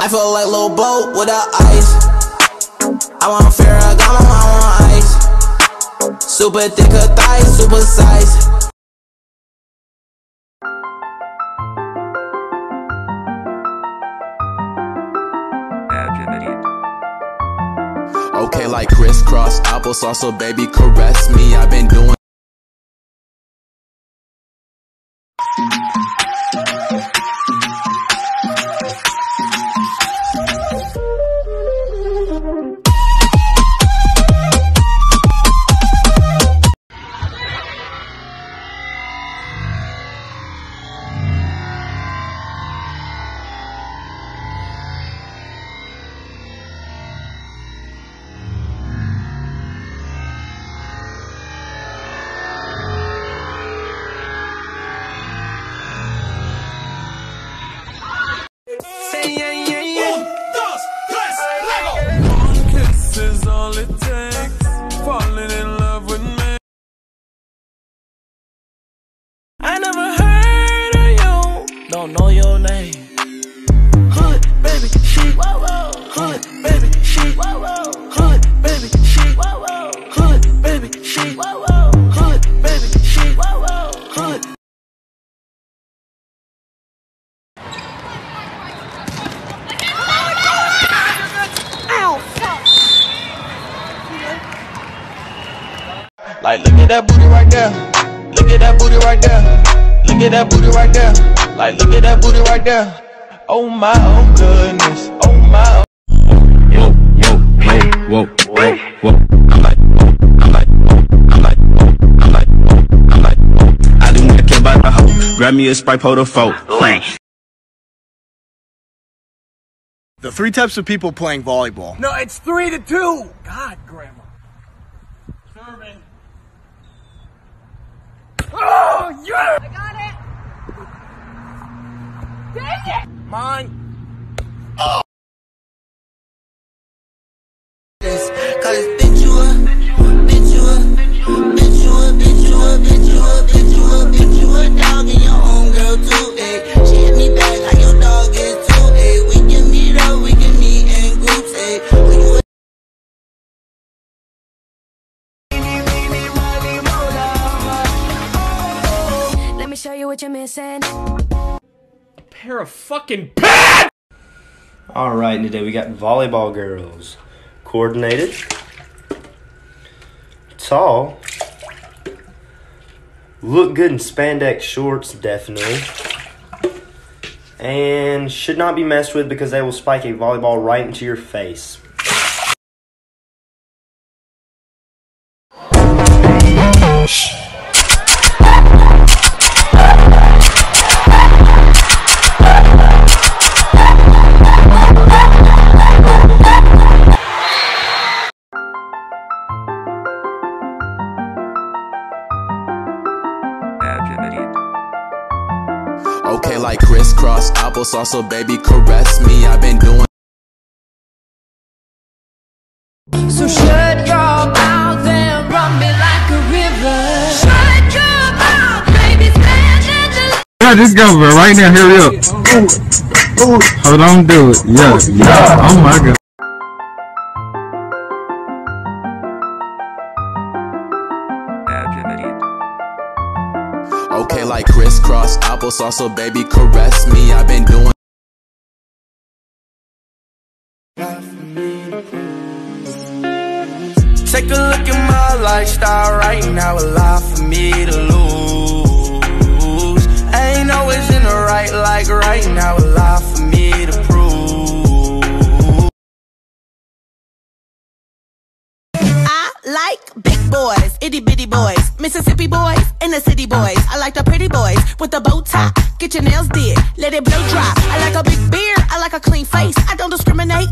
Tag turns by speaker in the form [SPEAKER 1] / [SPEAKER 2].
[SPEAKER 1] I feel like Lil Boat without ice. I want Ferragamo, I want ice. Super thicker thighs, super size.
[SPEAKER 2] Okay, like crisscross applesauce, so baby caress me. I've been doing.
[SPEAKER 1] Don't know your name. Hood, baby, she. Hood, baby, she. Hood, baby, she. Hood, baby, she. Hood, baby, she. Hood.
[SPEAKER 3] Like, look at that booty right there. Look at that booty right there. Look at that booty right there. Like, look at that booty right there. Oh my, oh goodness. Oh my. Oh.
[SPEAKER 4] Whoa, whoa, whoa, whoa, whoa, whoa. I'm like, oh, I'm like, oh, I'm like, I'm like, I'm like, I do not care about the hoe. Grab me a Sprite, pour the folk.
[SPEAKER 5] The three types of people playing volleyball.
[SPEAKER 6] No, it's three to two. God, Grandma. Serving. Oh, yeah!
[SPEAKER 7] I got it. Dang it!
[SPEAKER 6] Mine.
[SPEAKER 1] Cause bitch you a, bitch you a, bitch you a, bitch you a, bitch you a, bitch you a, bitch you a dog and your own girl too, ayy. She hit me back like your dog is too, ayy. We can meet up, we can meet in groups, eh. ayy.
[SPEAKER 7] Let me show you what you're missing.
[SPEAKER 6] Pair of fucking pants!
[SPEAKER 8] Alright, and today we got volleyball girls. Coordinated. Tall. Look good in spandex shorts, definitely. And should not be messed with because they will spike a volleyball right into your face.
[SPEAKER 2] Okay, like crisscross applesauce, so baby caress me. I've been doing.
[SPEAKER 7] So shut your mouth and run me like a river. Shut your mouth, baby, stand in the
[SPEAKER 9] Yeah, just go, bro. Right now, hurry up. Hold on, do it. Yeah, yeah. Oh my god.
[SPEAKER 2] Like crisscross applesauce, so baby caress me. I've been doing.
[SPEAKER 1] Take a look at my lifestyle right now, a lot for me to lose. Ain't always in the right, like right now, a lot for me to prove.
[SPEAKER 10] I like big boys, itty bitty boys, Mississippi boys, inner city boys. I like the pretty boys with the bow tie. Get your nails did, let it blow dry. I like a big beard, I like a clean face. I don't discriminate.